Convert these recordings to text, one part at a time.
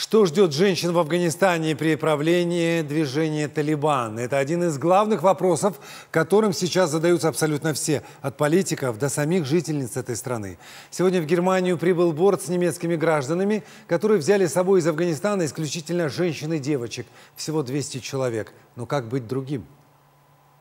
Что ждет женщин в Афганистане при правлении движения «Талибан»? Это один из главных вопросов, которым сейчас задаются абсолютно все, от политиков до самих жительниц этой страны. Сегодня в Германию прибыл борт с немецкими гражданами, которые взяли с собой из Афганистана исключительно женщин и девочек. Всего 200 человек. Но как быть другим?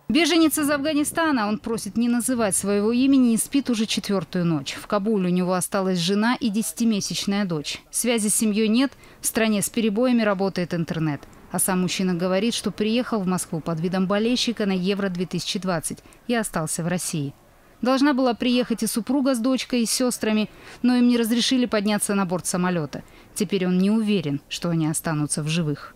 Беженец из Афганистана, он просит не называть своего имени, и спит уже четвертую ночь. В Кабуле у него осталась жена и десятимесячная дочь. Связи с семьей нет, в стране с перебоями работает интернет. А сам мужчина говорит, что приехал в Москву под видом болельщика на Евро-2020 и остался в России. Должна была приехать и супруга с дочкой, и с сестрами, но им не разрешили подняться на борт самолета. Теперь он не уверен, что они останутся в живых.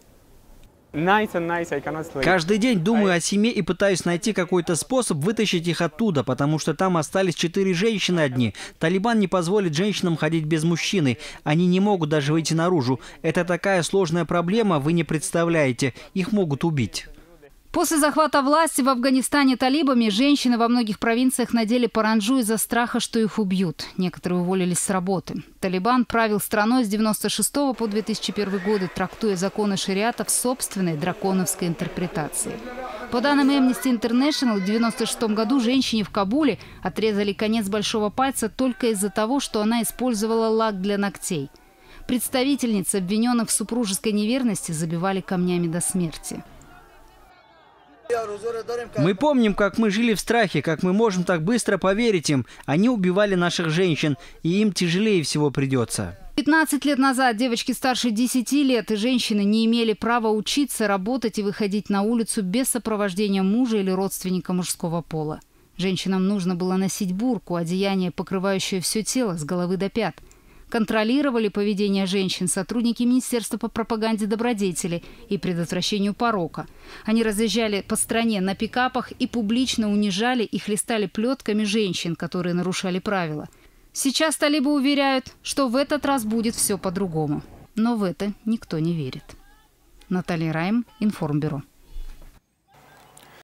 Каждый день думаю о семье и пытаюсь найти какой-то способ вытащить их оттуда, потому что там остались четыре женщины одни. Талибан не позволит женщинам ходить без мужчины. Они не могут даже выйти наружу. Это такая сложная проблема, вы не представляете. Их могут убить. После захвата власти в Афганистане талибами женщины во многих провинциях надели паранджу из-за страха, что их убьют. Некоторые уволились с работы. Талибан правил страной с 96 по 2001 годы, трактуя законы шариата в собственной драконовской интерпретации. По данным Amnesty International, в 1996 году женщине в Кабуле отрезали конец большого пальца только из-за того, что она использовала лак для ногтей. Представительницы обвиненных в супружеской неверности забивали камнями до смерти. Мы помним, как мы жили в страхе, как мы можем так быстро поверить им. Они убивали наших женщин, и им тяжелее всего придется. 15 лет назад девочки старше 10 лет и женщины не имели права учиться, работать и выходить на улицу без сопровождения мужа или родственника мужского пола. Женщинам нужно было носить бурку, одеяние, покрывающее все тело с головы до пят – контролировали поведение женщин сотрудники Министерства по пропаганде добродетели и предотвращению порока. Они разъезжали по стране на пикапах и публично унижали и хлестали плетками женщин, которые нарушали правила. Сейчас талибы уверяют, что в этот раз будет все по-другому. Но в это никто не верит. Наталья Райм, Информбюро.